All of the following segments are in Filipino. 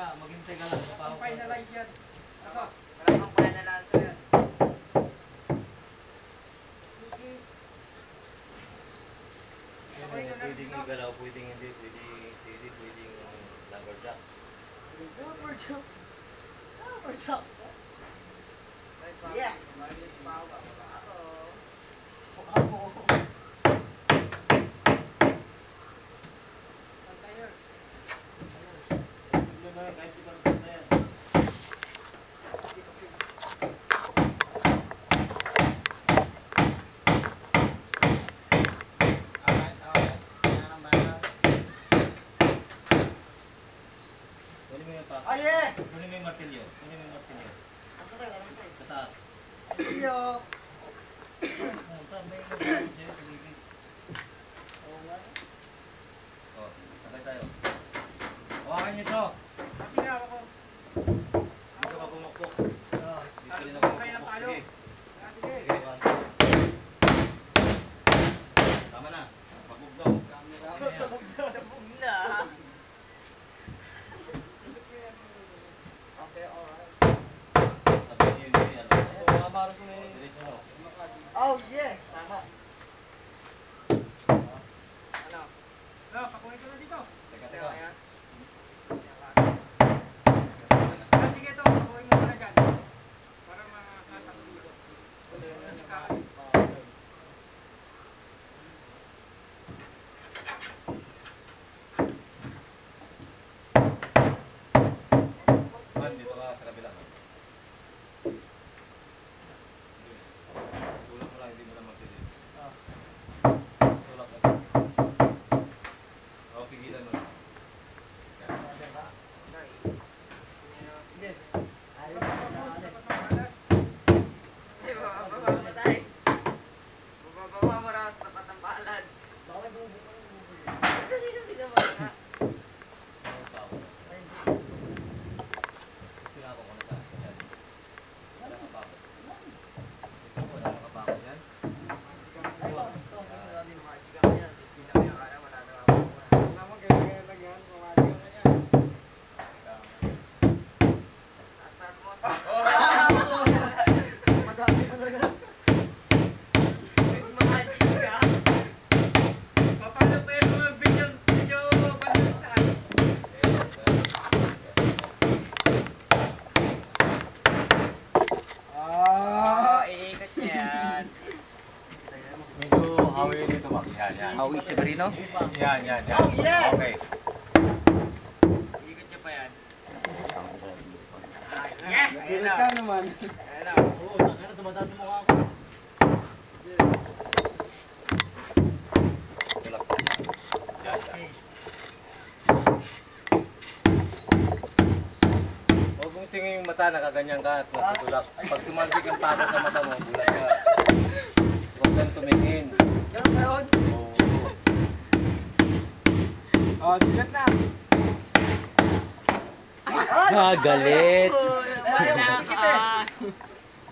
ka, maghintay ka lang. Ang finalize yan. Ako. Wala kang finalize yan. Pwedeng pwedeng igalaw, pwedeng hindi, pwedeng hindi, pwedeng lumberjack. Yeah. Malis pa ako. Ako. Kahit ibang na yan. Kunin mo yung pa. Ay, eh! Kunin mo yung martilyo. Kunin mo yung martilyo. Sa taas. Iyo! Oh, pa, may 就不 Yan, yan. Hawi si Brino? Yan, yan, yan. Okay. Iikot niya pa yan. Ah, yeah! Ayan na. naman. Ayan na. Oo, nakara tumataas sa mukha ko. Tingin yung mata, nakaganyan ka at natutulak. Pag tumalsik ang pako sa mata mo, bulat ka. Huwag kang tumingin. Oo. Oh, sigat na. Ah, galit. Malakas.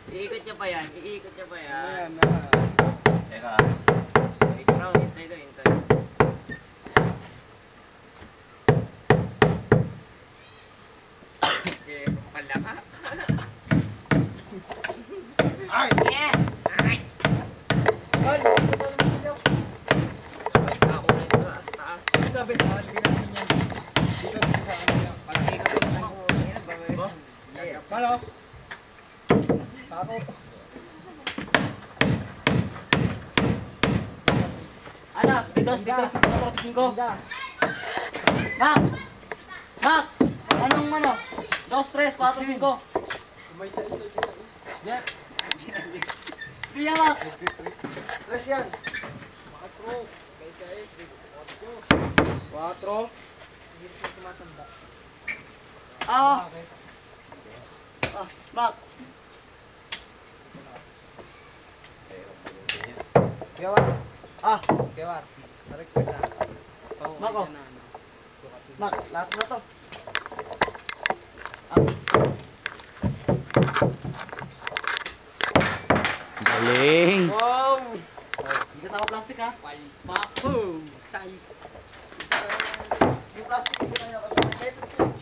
Iikot niya pa yan. Iikot niya pa yan. Ayan, ah. Teka, Ito raw, hintay doon, hintay. Okay, pala ka. Ay, yeah! Ay! Ay, ito pa naman video. Ako na ito, taas, taas. Sabi natin yan. Dito sa ano yan. Parang ikot yung ako. Yan, ba? Malo. Tako. Anak, bigas, bigas, 4-5. Mak! Mak! Anong ano? 2, 3, 4, 5. May isa isa ito. Jeff! Piya, Mak! Tres yan. Quatro. Tumatanda. Ah! Ah, Mak! Gawar. Ah! Kewar, tarik ko. Mako. na, ano. Mak, lahat na to. Ah. Galing! Wow! sama plastik ah. Bapu saya di plastik itu yang apa